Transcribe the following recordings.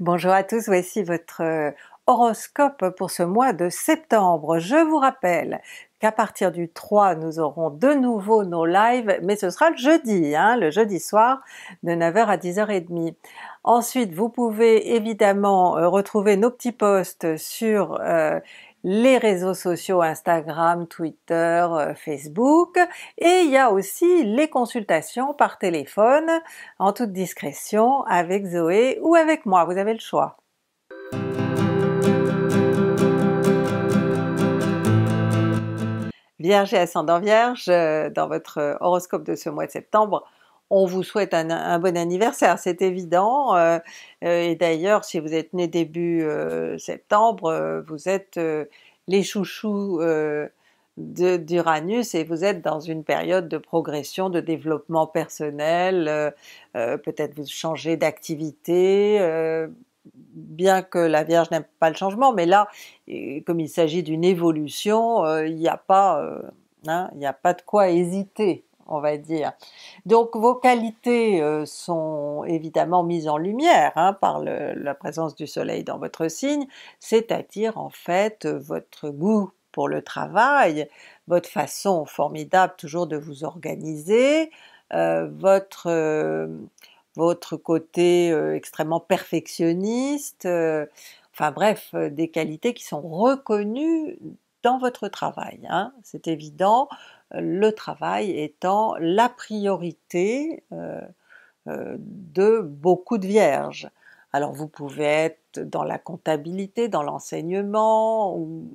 Bonjour à tous, voici votre euh, horoscope pour ce mois de septembre. Je vous rappelle qu'à partir du 3 nous aurons de nouveau nos lives, mais ce sera le jeudi, hein, le jeudi soir de 9h à 10h30. Ensuite vous pouvez évidemment euh, retrouver nos petits posts sur euh, les réseaux sociaux Instagram, Twitter, Facebook, et il y a aussi les consultations par téléphone en toute discrétion avec Zoé ou avec moi, vous avez le choix. Vierge et ascendant Vierge, euh, dans votre horoscope de ce mois de septembre, on vous souhaite un, bon anniversaire, c'est évident, euh, euh, et d'ailleurs si vous êtes né début septembre, vous êtes les chouchous d'Uranus et vous êtes dans une période de progression, de développement personnel, peut-être vous changez d'activité, bien que la Vierge n'aime pas le changement, mais là, comme il s'agit d'une évolution, euh, il n'y euh, hein, a pas de quoi hésiter, on va dire. Donc vos qualités euh, sont évidemment mises en lumière hein, par la présence du soleil dans votre signe, c'est-à-dire en fait votre goût pour le travail, votre façon formidable toujours de vous organiser, votre votre côté euh, extrêmement perfectionniste, euh, enfin bref, euh, des qualités qui sont reconnues dans votre travail, hein, c'est évident, le travail étant la priorité de beaucoup de vierges. Alors vous pouvez être dans la comptabilité, dans l'enseignement, ou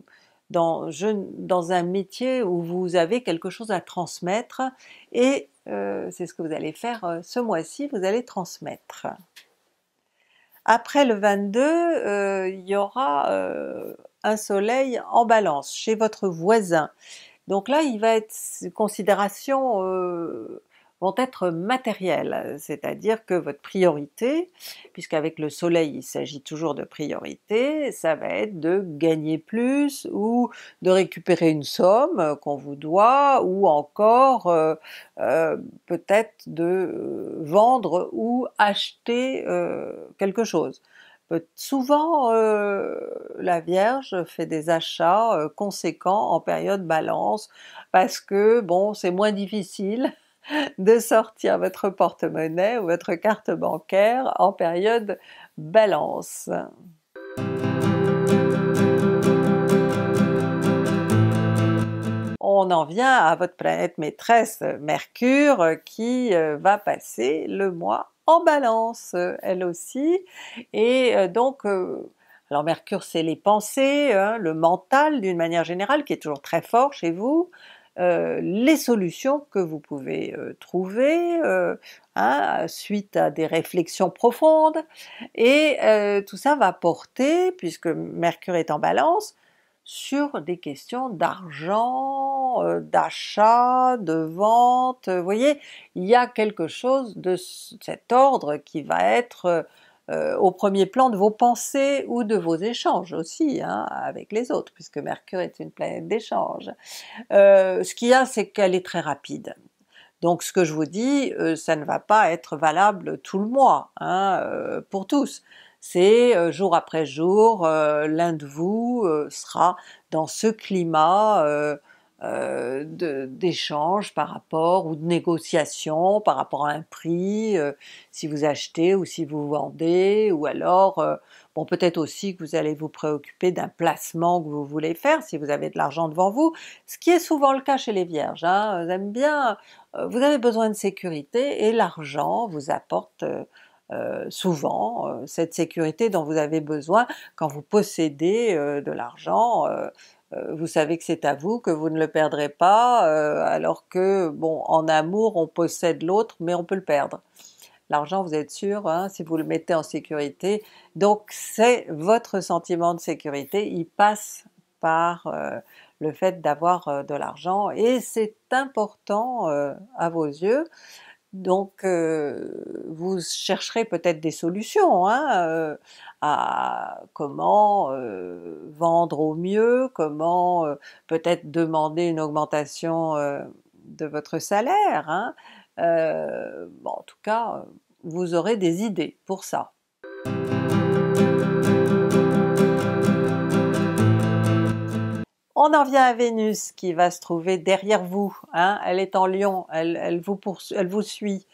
dans, un métier où vous avez quelque chose à transmettre et euh, c'est ce que vous allez faire euh, ce mois-ci, vous allez transmettre. Après le 22, euh, il y aura un soleil en balance chez votre voisin. Donc là il va être considération vont être matériels, c'est-à-dire que votre priorité, puisqu'avec le soleil il s'agit toujours de priorité, ça va être de gagner plus ou de récupérer une somme qu'on vous doit ou encore euh, euh, peut-être de euh, vendre ou acheter quelque chose. Souvent la Vierge fait des achats conséquents en période balance parce que bon c'est moins difficile de sortir votre porte-monnaie ou votre carte bancaire en période balance. On en vient à votre planète maîtresse Mercure qui euh, va passer le mois en balance elle aussi, et euh, donc euh, alors Mercure c'est les pensées, hein, le mental d'une manière générale qui est toujours très fort chez vous, euh, les solutions que vous pouvez euh, trouver euh, hein, suite à des réflexions profondes, et tout ça va porter, puisque Mercure est en balance, sur des questions d'argent, d'achat, de vente, vous voyez, il y a quelque chose de cet ordre qui va être euh, au premier plan de vos pensées ou de vos échanges aussi hein, avec les autres, puisque Mercure est une planète d'échange. Euh, ce qu'il y a c'est qu'elle est très rapide. Donc ce que je vous dis, euh, ça ne va pas être valable tout le mois, hein, pour tous. C'est jour après jour, l'un de vous sera dans ce climat euh, d'échange par rapport, ou de négociation par rapport à un prix, euh, si vous achetez ou si vous vendez, ou alors euh, bon peut-être aussi que vous allez vous préoccuper d'un placement que vous voulez faire si vous avez de l'argent devant vous, ce qui est souvent le cas chez les Vierges, hein, vous bien, vous avez besoin de sécurité et l'argent vous apporte souvent cette sécurité dont vous avez besoin quand vous possédez de l'argent, euh, vous savez que c'est à vous, que vous ne le perdrez pas, euh, alors que bon en amour on possède l'autre mais on peut le perdre. L'argent vous êtes sûr, hein, si vous le mettez en sécurité, donc c'est votre sentiment de sécurité, il passe par euh, le fait d'avoir de l'argent et c'est important à vos yeux donc vous chercherez peut-être des solutions hein, à comment vendre au mieux, comment peut-être demander une augmentation de votre salaire, hein. en tout cas vous aurez des idées pour ça. On en vient à Vénus qui va se trouver derrière vous, hein. elle est en Lion, elle, vous, suit,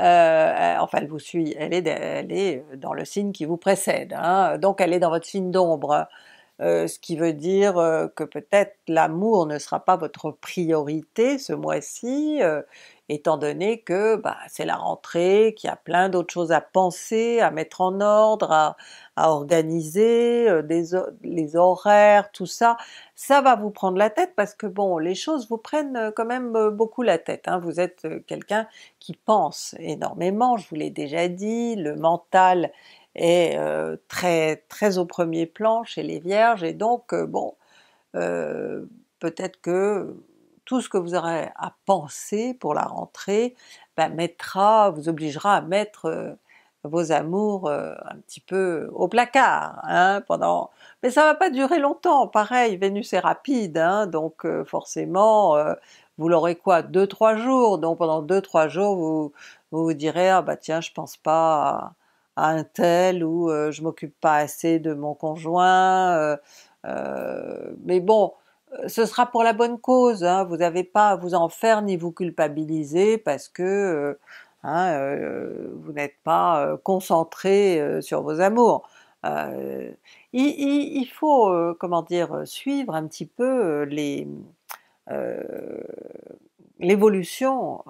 euh, enfin elle vous suit, elle est, elle est dans le signe qui vous précède, hein. donc elle est dans votre signe d'ombre, euh, ce qui veut dire euh, que peut-être l'amour ne sera pas votre priorité ce mois-ci, étant donné que bah, c'est la rentrée, qu'il y a plein d'autres choses à penser, à mettre en ordre, à, organiser, euh, les horaires, tout ça, ça va vous prendre la tête parce que bon, les choses vous prennent euh, quand même euh, beaucoup la tête, hein. vous êtes quelqu'un qui pense énormément, je vous l'ai déjà dit, le mental est très très au premier plan chez les Vierges. Et donc bon, peut-être que tout ce que vous aurez à penser pour la rentrée ben, mettra, vous obligera à mettre euh, vos amours euh, un petit peu au placard, hein, pendant... mais ça va pas durer longtemps, pareil, Vénus est rapide, hein, donc euh, forcément vous l'aurez quoi, 2-3 jours, donc pendant 2-3 jours vous, vous, direz ah bah tiens je pense pas à, un tel ou je m'occupe pas assez de mon conjoint, mais bon, ce sera pour la bonne cause, hein, vous n'avez pas à vous en faire ni vous culpabiliser parce que euh, hein, euh, vous n'êtes pas euh, concentré sur vos amours. Il, faut, comment dire, suivre un petit peu les l'évolution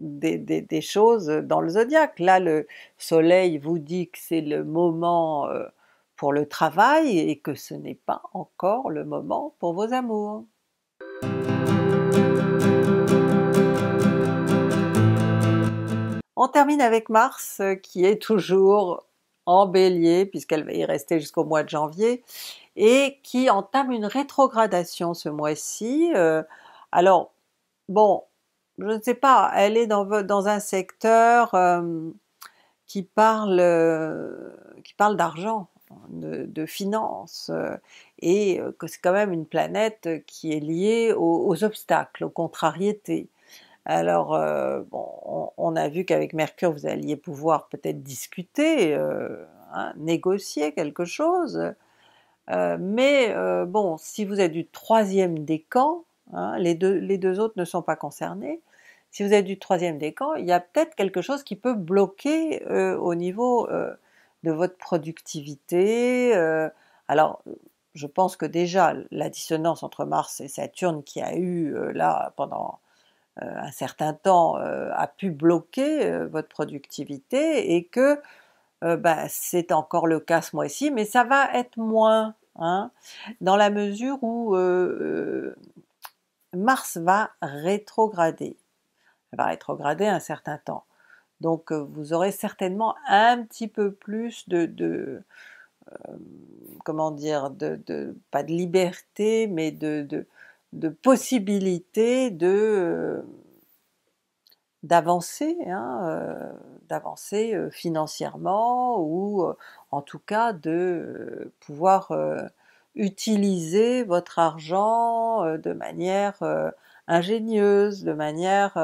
des, choses dans le zodiaque. Là le soleil vous dit que c'est le moment pour le travail et que ce n'est pas encore le moment pour vos amours. On termine avec Mars qui est toujours en Bélier puisqu'elle va y rester jusqu'au mois de janvier et qui entame une rétrogradation ce mois-ci. Euh, alors bon, je ne sais pas, elle est dans, un secteur euh, qui parle, euh, qui parle d'argent de, finances, euh, et que c'est quand même une planète qui est liée aux, obstacles, aux contrariétés. Alors bon, on, a vu qu'avec Mercure vous alliez pouvoir peut-être discuter, hein, négocier quelque chose, mais bon, si vous êtes du troisième décan, hein, les, deux, les deux autres ne sont pas concernés, si vous êtes du troisième décan, il y a peut-être quelque chose qui peut bloquer au niveau de votre productivité. Euh, alors je pense que déjà la dissonance entre Mars et Saturne qui a eu euh, là pendant euh, un certain temps a pu bloquer votre productivité et que bah, c'est encore le cas ce mois-ci, mais ça va être moins, hein, dans la mesure où Mars va rétrograder. Elle va rétrograder un certain temps. Donc euh, vous aurez certainement un petit peu plus de, euh, comment dire, de, pas de liberté, mais de, de, possibilité de euh, d'avancer, hein, d'avancer financièrement ou en tout cas de pouvoir utiliser votre argent de manière ingénieuse, de manière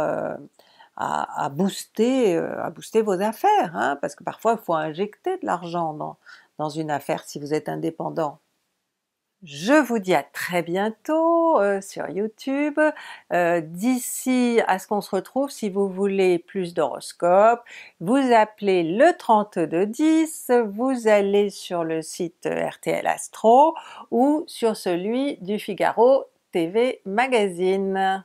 à, booster, euh, booster vos affaires, hein, parce que parfois il faut injecter de l'argent dans, dans une affaire si vous êtes indépendant. Je vous dis à très bientôt euh, sur YouTube. Euh, d'ici à ce qu'on se retrouve, si vous voulez plus d'horoscopes, vous appelez le 3210, vous allez sur le site RTL Astro ou sur celui du Figaro TV Magazine.